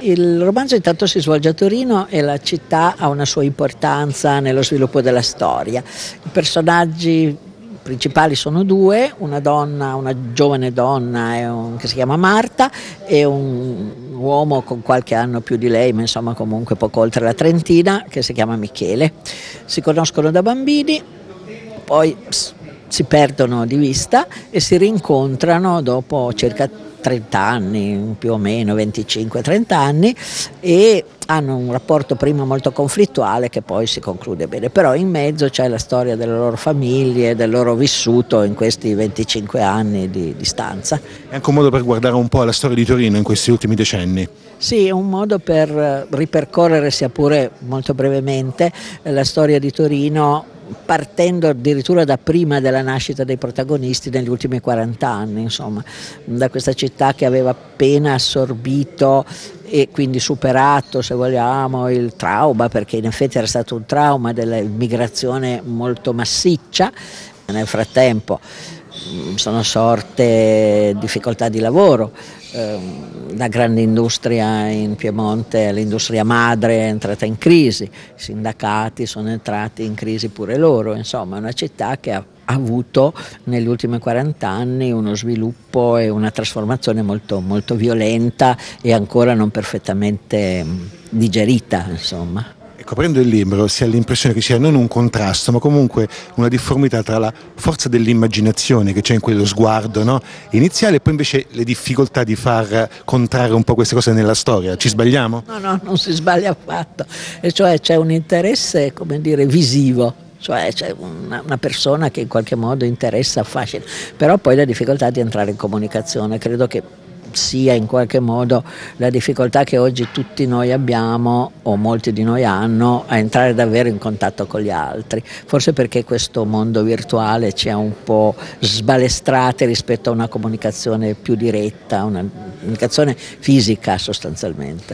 Il romanzo intanto si svolge a Torino e la città ha una sua importanza nello sviluppo della storia. I personaggi principali sono due, una donna, una giovane donna che si chiama Marta e un uomo con qualche anno più di lei, ma insomma comunque poco oltre la trentina, che si chiama Michele. Si conoscono da bambini, poi si perdono di vista e si rincontrano dopo circa 30 anni, più o meno 25-30 anni e hanno un rapporto prima molto conflittuale che poi si conclude bene, però in mezzo c'è la storia delle loro famiglie, del loro vissuto in questi 25 anni di distanza. È anche un modo per guardare un po' la storia di Torino in questi ultimi decenni. Sì, è un modo per ripercorrere, sia pure molto brevemente, la storia di Torino partendo addirittura da prima della nascita dei protagonisti negli ultimi 40 anni, insomma, da questa città che aveva appena assorbito e quindi superato, se vogliamo, il trauma, perché in effetti era stato un trauma dell'immigrazione molto massiccia. Nel frattempo sono sorte difficoltà di lavoro, Ehm, la grande industria in Piemonte, l'industria madre è entrata in crisi, i sindacati sono entrati in crisi pure loro, insomma è una città che ha avuto negli ultimi 40 anni uno sviluppo e una trasformazione molto, molto violenta e ancora non perfettamente mm, digerita. Insomma. Coprendo il libro si ha l'impressione che sia non un contrasto, ma comunque una difformità tra la forza dell'immaginazione che c'è in quello sguardo no? iniziale e poi invece le difficoltà di far contrarre un po' queste cose nella storia. Ci sbagliamo? No, no, non si sbaglia affatto. E cioè c'è un interesse, come dire, visivo cioè c'è una, una, persona che in qualche modo interessa, affascina, però poi la difficoltà di entrare in comunicazione, credo che sia in qualche modo la difficoltà che oggi tutti noi abbiamo o molti di noi hanno a entrare davvero in contatto con gli altri, forse perché questo mondo virtuale ci ha un po' sbalestrati rispetto a una comunicazione più diretta, una comunicazione fisica sostanzialmente.